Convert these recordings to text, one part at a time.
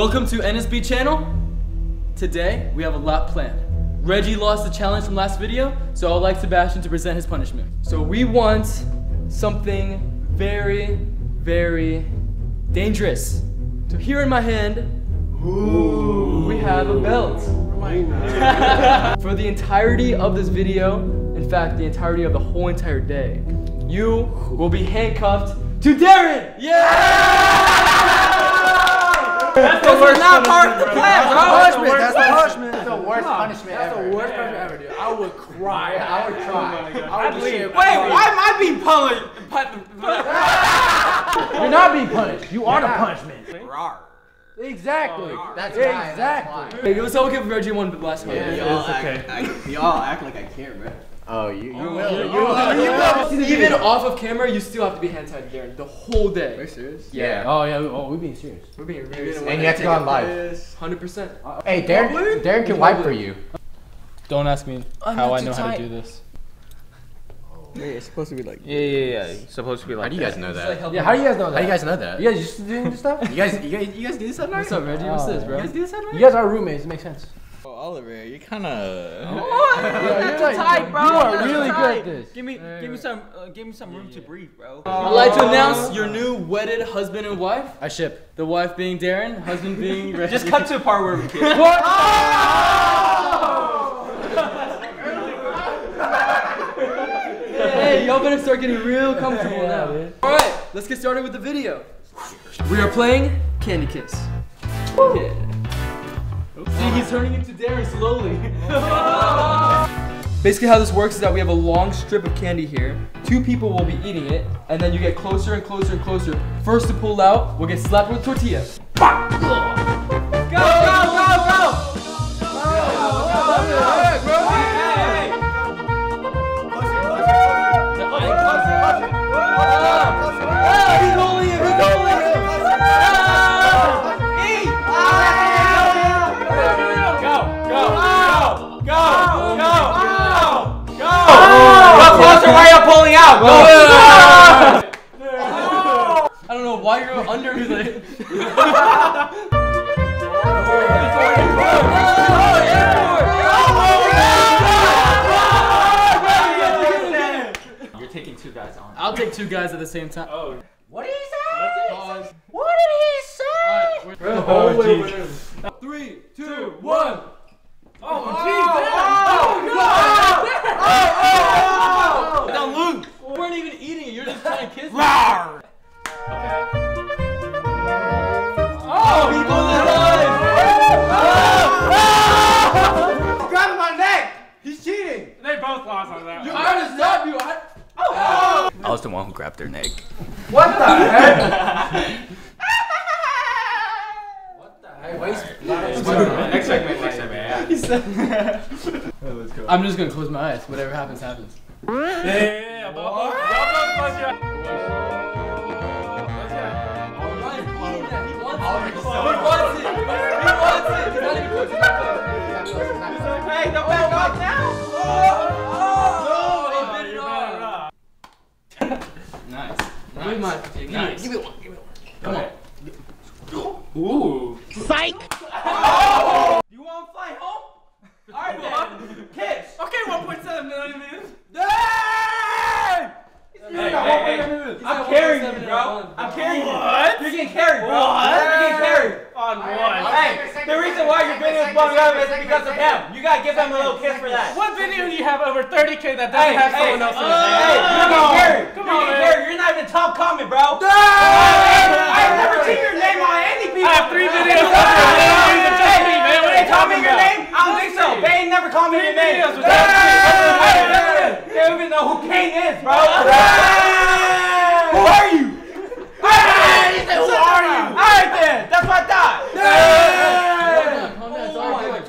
Welcome to NSB channel. Today we have a lot planned. Regie lost the challenge from last video, so I'd like Sebastian to present his punishment. So we want something very, very dangerous. So here in my hand, we have a belt. For the entirety of this video, in fact, the entirety of the whole entire day, you will be handcuffed to Darren! Yeah! That's the worst not part of the plan, bro. punishment. That's the punishment. That's the worst punishment That's ever. the worst punishment ever, dude. I would cry. I would cry. I would Wait, shit. why am I being punished? You're not being punished. You are the punishment. Rawr. Exactly. That's why. That's Exactly. why. Hey, let's all give Regie one last one. Yeah, Y'all act, I, y'all act like I care, bro. Oh, you, you will. Even off of camera, you still have to be hand tied to Darren the whole day. Are you serious? Yeah. Oh yeah. Oh, we're being serious. We're being very And you have to go on live. 100%. Uh, hey, Darren, Darren can wipe for you. Don't ask me how I know how to do this. Yeah, it's supposed to be like. Yeah, yeah, yeah. It's supposed to be like How do you guys know that? Yeah. How do you guys know that? How do you guys know that? You guys used to doing this stuff? You guys, you guys, you guys do this at night? What's up, Regie? What's oh, this, Oh, bro? You guys do this at night? You guys are roommates. It makes sense. Oh, Oliver, you kind of. Yeah, you're like, tight, bro. You are You're really tight. good at this. Give me, give me some, uh, give me some room to breathe, bro. I'd like to announce your new wedded husband and wife. I ship. The wife being Darren, husband being Regie. Just cut to a part where we kiss. Hey, y'all better start getting real comfortable now. All right, let's get started with the video. We are playing Candy Kiss. Yeah. See, he's turning into Darren slowly. Basically, how this works is that we have a long strip of candy here. Two people will be eating it, and then you get closer and closer and closer. First to pull out will get slapped with tortilla. Go. I don't know why you're under like. You're taking two guys on. I'll take two guys at the same time. Oh. What did he say? What did he say? Oh, was the one who grabbed their neck. What the heck? what the heck? Why is- Next segment, next segment. He said. I'm just gonna close my eyes. Whatever happens, happens. Hey, don't back off now. Nice. Give me mine. Nice. Give me one. Give me one. Come on. You want to fly home? All right, then. Kiss. Okay, 1.7 million views. Hey, hey, hey. I'm carrying you, bro. I'm carrying you. What? You're getting carried, bro. You're getting carried. On what? Hey, the reason why your video is blowing up is because of him. You gotta give him a little kiss for that. What video do you have over 30k that doesn't Hey, have hey, someone else in hey, it? you're getting carried. Come You're on, getting man. carried. You're not even top comment, bro. I've never seen your name on any people. I have three videos Hey, of your name. hey, man. What are they you call me talking your about? name? I don't think so. They ain't never called me your name. videos with Hey, that. hey, hey, They don't even know who is, bro. Who are you? Hey, he said, who are you? All right then, that's what I thought. Calm down. It's all good.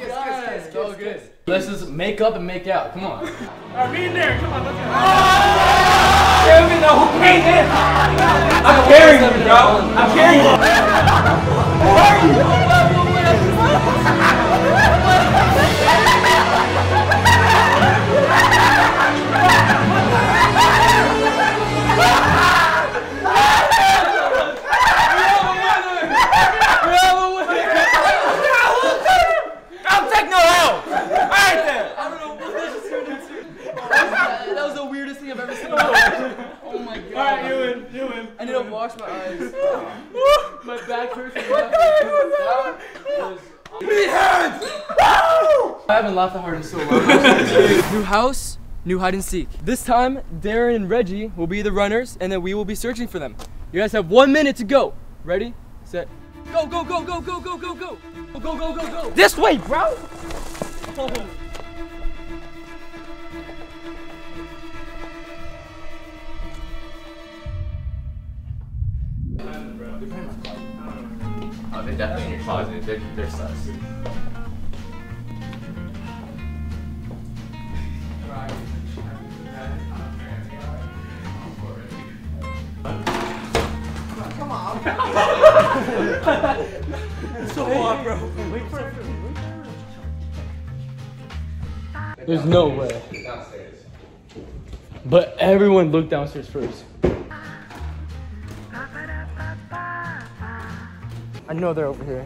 It's all good. Let's just make up and make out. Come on. Alright, me in there. Come on, let's go. Oh. They don't even know who Kane is. I'm carrying you, bro. I'm carrying you. Who are you? I've ever seen. oh my god. Alright, you win. You win. I need to wash my eyes. my back hurts from laughing. I haven't laughed that hard in so long. new house, new hide and seek. This time, Darren and Regie will be the runners, and then we will be searching for them. You guys have one minute to go. Ready, set, go, go, go, go, go, go, go, go, go, go, go, go, go. This way, bro. Oh, they're definitely in your closet. They're, they're sus. There's no way. But everyone looked downstairs first. I know they're over here.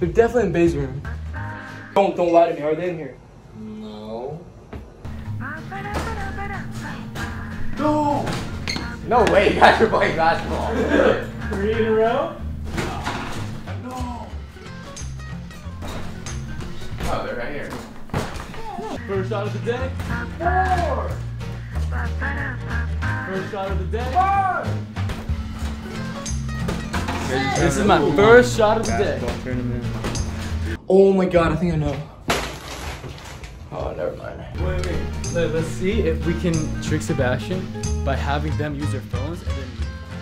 They're definitely in Bae's room. Don't don't lie to me. Are they in here? No No. No way, you guys are playing basketball. Three in a row. No. Oh, they're right here. First shot of the day. Four. First shot of the day. This is my first shot of the day. Oh my god, I think I know. Oh, never mind. Wait, wait. Let, us see if we can trick Sebastian by having them use their phones and then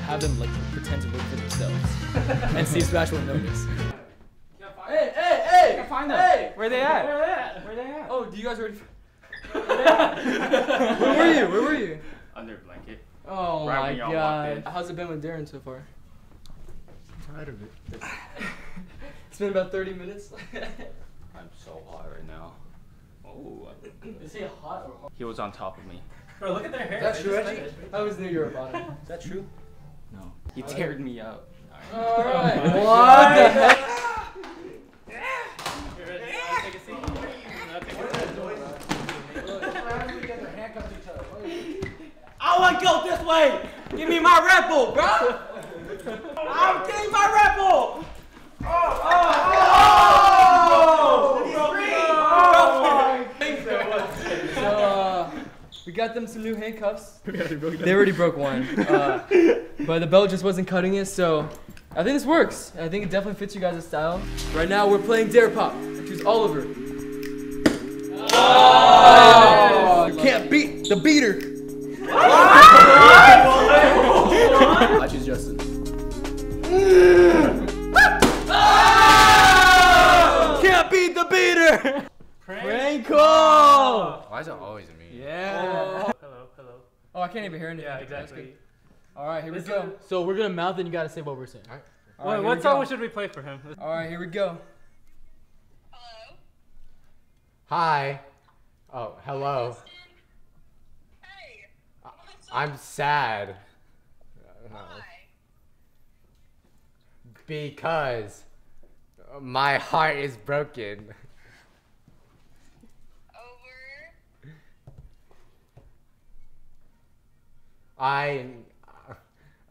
have them like pretend to look for themselves and see if Sebastian will notice. Hey, hey, hey! Find them. Hey! Where they at? Where they at? Where they at? Oh, do you guys already? Where were you? Where were you? Under blanket. Oh Right my when y'all walked in. god. How's it been with Darren so far? Tired of it. It's been about 30 minutes. I'm so hot right now. Oh, Is he hot or hot? he was on top of me. Bro, look at their hair. That's They true, Regie? I always knew you were about it. Is that true? No, he teared me up. Alright. my What the heck? Here, Regie, wanna take a seat? Wanna take a seat? I want to go this way. Give me my Red Bull, bro. I'm getting my Red Bull. So, uh, we got them some new handcuffs. They already broke one. Uh, but the belt just wasn't cutting it, so I think this works. I think it definitely fits you guys' style. Right now, we're playing Dare Pop. I choose Oliver. Oh, you can't beat the beater. I choose Justin. Ah! Can't beat the beater. Prank call. Why is it always me? Yeah. Oh. Hello, hello. Oh, I can't even hear anything. Yeah, exactly. All right, here we This go. So we're gonna mouth, and you gotta say what we're saying. All right. Wait, here what we song go. should we play for him? All right, here we go. Hello. Hi. Oh, hello. Hey, I'm sad. why? Because my heart is broken. Over. I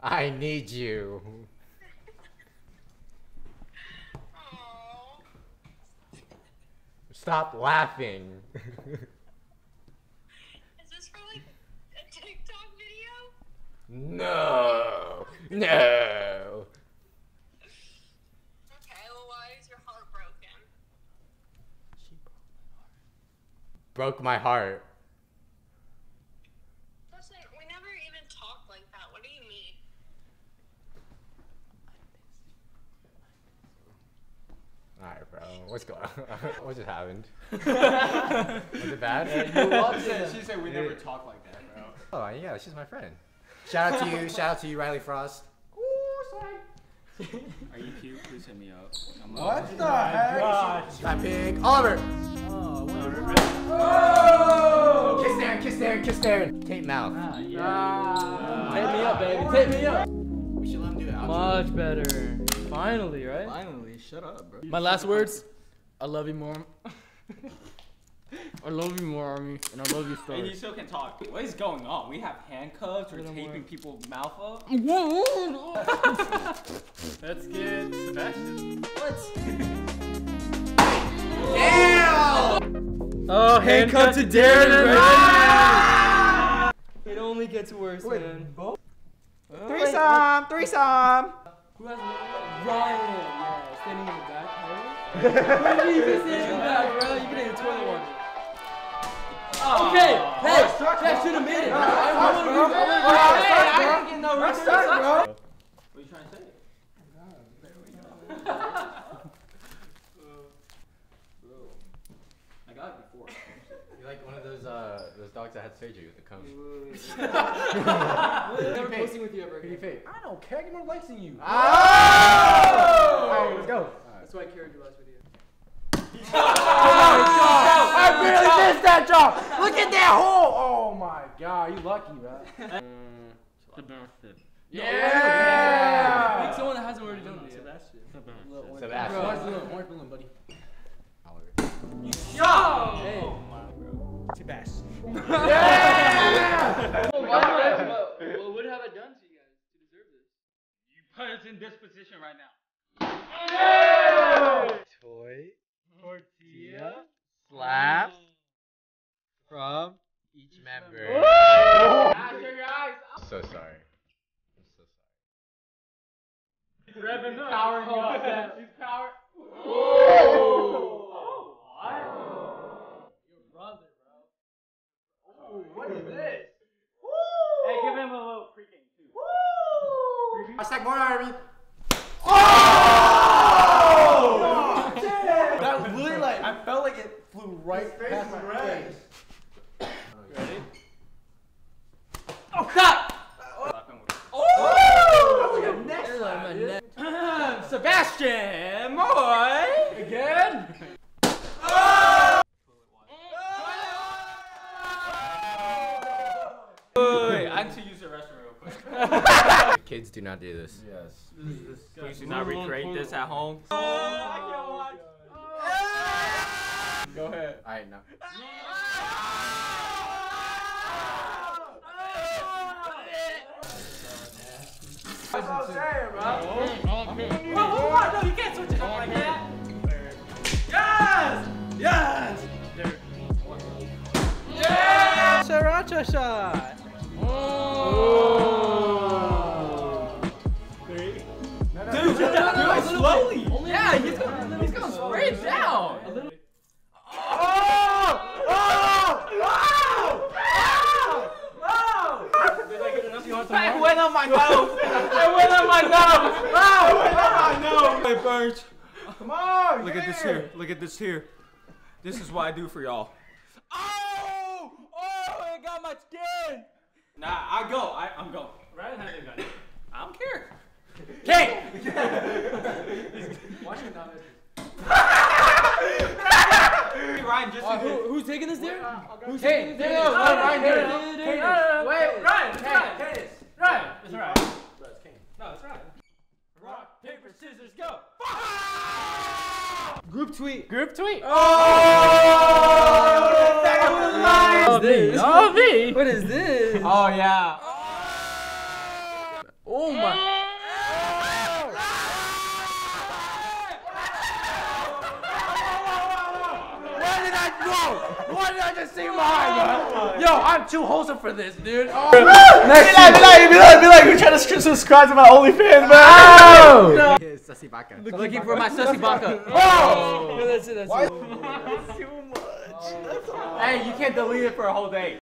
I need you. Stop laughing. Is this for like a TikTok video? no. No. Okay, well, why is your heart broken? Broke my heart. Listen, we never even talked like that. What do you mean? Alright, bro. What's going on? what just happened? Was it bad? She said we never talk like that, bro. Oh, yeah, she's my friend. Shout out to you. Shout out to you, Riley Frost. Are you cute? Please hit me up. I'm What the oh heck? Gosh. Fat pig. Oliver. Kiss Darren, kiss Darren, kiss Darren. Tape mouth. Ah, ah. Tape me up, baby. Tape me up. We should let him do it. Much better. Finally, right? Finally, shut up, bro. My last words. I love you more. I love you more, Army, and I love you, so. And you still can talk. What is going on? We have handcuffs. We're taping people's mouth up. handcuffed to Darren and! It only gets worse, man. Threesome, threesome. Who has Ryan? Yeah, standing in the back. Regie, you can stand in the back, bro. You can hit the toilet one. Okay, hey, that should have made it. I want to move. I didn't get no Let's bro. What are you trying to say? There we go. I got it before. You're like one of those uh those dogs that had surgery with the cum. Never posting with you ever again. I don't care. Get more likes than you. Oh! Alright, let's go. That's why I carried your last video. oh I barely missed that jump. Look at that hole. Oh my god, you lucky, bro. Sebastian. Yeah. Pick someone that hasn't already done it. yet. Sebastian. Sebastian. Orange balloon, orange buddy. Oliver. Hey. Sebastian. Well, why what- what would have I done to you guys to deserve this? You put us in this position right now. Toy Tortilla. slaps from each member. So sorry. I'm so sorry. Revving up. Power oh, He's power. What is this? Hey, give him a little freaking too. Hashtag more army. Oh! That was literally like I felt like it flew right past my face. Oh! Sebastian, boy. Again? Wait, I need to use the restroom real quick. Kids do not do this. Yes. Please do not recreate this at home. Go ahead. Alright, now. That's what I'm saying, bro. Whoa, whoa, whoa, no, you can't switch it up like that. Yes! Yes! Sriracha shot. Dude, Look at this here. This is what I do for y'all. Oh! Oh, it got my skin. Nah, I go. I, I'm going. Ryan hasn't got it. I don't care. Okay. Watch it now. Ryan, just in case. Who, who's taking this there? Uh, who's Hey, taking this no, there? no, no, Ryan, Hey, Ryan, hey, Ryan, hey, Ryan. hey. Wait, Ryan, it's Ryan. Candace. Ryan, it's Ryan. No, it's Ryan. Rock, paper, scissors, go. Group tweet. Group tweet. What is this? Oh, me. What is this? Oh yeah. Oh my. Where did I? What did I just see behind, bro? Yo, I'm too wholesome for this, dude. Oh. Next be like, be like, be like, be like, you're trying to subscribe to my OnlyFans, man. Oh. Sussy baka. Looking for my sussy baka. Oh! Yeah, that's it. That's it. Hey, you can't delete it for a whole day.